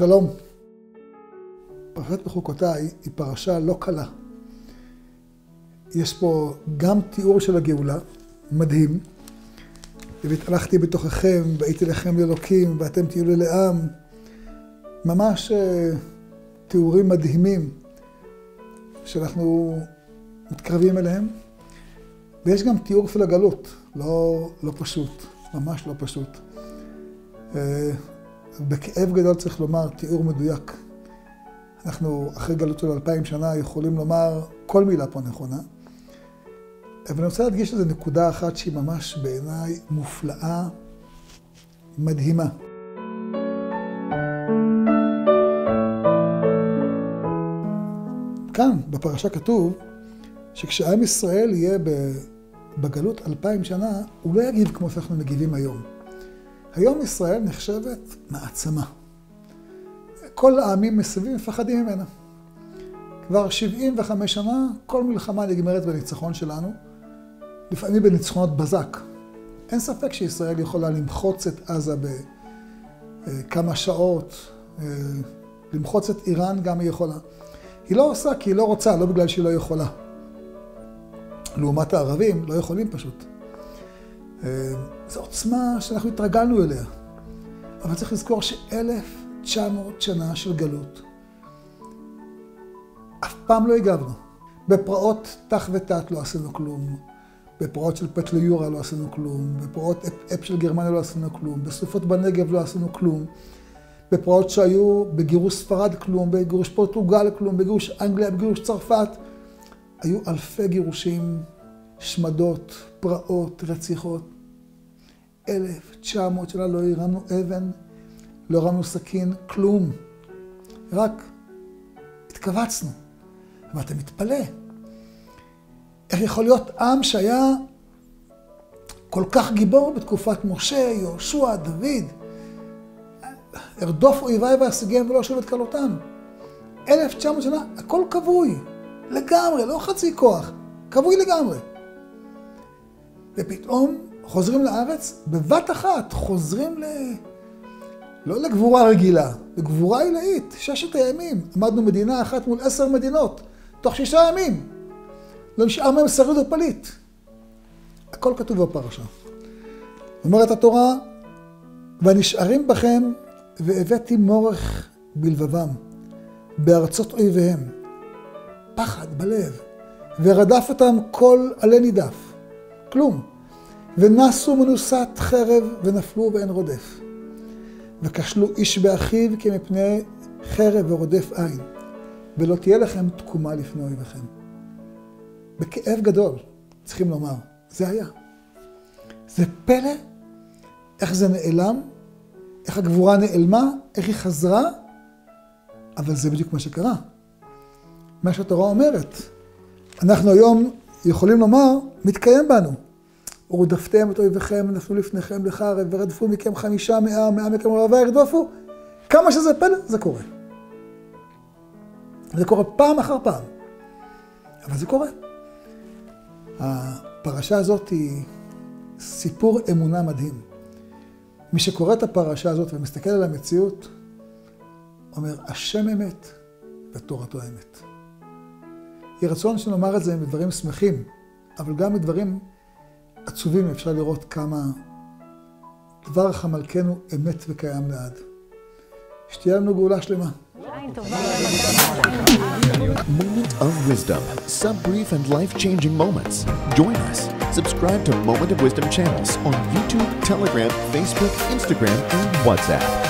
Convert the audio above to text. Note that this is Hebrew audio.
שלום. פרשת בחוקותיי היא פרשה לא קלה. יש פה גם תיאור של הגאולה, מדהים, והתהלכתי בתוככם, והייתי לכם לאלוקים, ואתם תהיו לי לעם. ממש uh, תיאורים מדהימים שאנחנו מתקרבים אליהם. ויש גם תיאור של הגלות, לא, לא פשוט, ממש לא פשוט. Uh, בכאב גדול צריך לומר, תיאור מדויק. אנחנו אחרי גלות של אלפיים שנה יכולים לומר כל מילה פה נכונה. אבל אני רוצה להדגיש איזו נקודה אחת שהיא ממש בעיניי מופלאה, מדהימה. כאן, בפרשה כתוב, שכשעם ישראל יהיה בגלות אלפיים שנה, הוא לא יגיב כמו שאנחנו מגיבים היום. היום ישראל נחשבת מעצמה. כל העמים מסביב מפחדים ממנה. כבר 75 שנה, כל מלחמה נגמרת בניצחון שלנו, לפעמים בניצחונות בזק. אין ספק שישראל יכולה למחוץ את עזה בכמה שעות, למחוץ את איראן גם היא יכולה. היא לא עושה כי היא לא רוצה, לא בגלל שהיא לא יכולה. לעומת הערבים, לא יכולים פשוט. זו עוצמה שאנחנו התרגלנו אליה. אבל צריך לזכור שאלף תשע מאות שנה של גלות, אף פעם לא הגבנו. בפרעות תח ותת לא עשינו כלום, בפרעות של פטליורה לא עשינו כלום, בפרעות אפ של גרמניה לא עשינו כלום, בסופות בנגב לא עשינו כלום, בפרעות שהיו בגירוש ספרד כלום, בגירוש פורטוגל כלום, בגירוש אנגליה, בגירוש צרפת. היו אלפי גירושים, שמדות, פרעות, רציחות. אלף תשע מאות שנה לא הרמנו אבן, לא הרמנו סכין, כלום. רק התכווצנו. ואתה מתפלא. איך יכול להיות עם שהיה כל כך גיבור בתקופת משה, יהושע, דוד? ארדוף אויביי ואשיגיהם ולא אשוב את כלותם. אלף תשע מאות שנה, הכל כבוי. לגמרי, לא חצי כוח. כבוי לגמרי. ופתאום חוזרים לארץ, בבת אחת חוזרים ל... לא לגבורה רגילה, לגבורה עילאית, ששת הימים. עמדנו מדינה אחת מול עשר מדינות, תוך שישה ימים. לא נשאר מהם שריד ופליט. הכל כתוב בפרשה. אומרת התורה, והנשארים בכם, והבאתי מורך בלבבם, בארצות אויביהם. פחד בלב, ורדף אותם כל עלה נידף. כלום. ונסו מנוסת חרב, ונפלו ואין רודף. וכשלו איש באחיו כמפני חרב ורודף עין, ולא תהיה לכם תקומה לפני אויביכם. בכאב גדול, צריכים לומר, זה היה. זה פלא איך זה נעלם, איך הגבורה נעלמה, איך היא חזרה, אבל זה בדיוק מה שקרה. מה שהתורה אומרת. אנחנו היום יכולים לומר, מתקיים בנו. ורדפתם את אויביכם, נפלו לפניכם לחרב, ורדפו מכם חמישה מאה, מאה מכם רבבה ירדופו. כמה שזה פלא, זה קורה. זה קורה פעם אחר פעם. אבל זה קורה. הפרשה הזאת היא סיפור אמונה מדהים. מי שקורא את הפרשה הזאת ומסתכל על המציאות, אומר, השם אמת ותורתו אמת. יהי רצון שנאמר את זה מדברים שמחים, אבל גם מדברים עצובים אפשר לראות כמה דבר חמלכנו אמת וקיים לעד. שתהיה לנו גאולה שלמה. Moment of Wisdom, some brief and life-changing moments. Join us. Subscribe to Moment of Wisdom channels on YouTube, Telegram, Facebook, Instagram, and WhatsApp.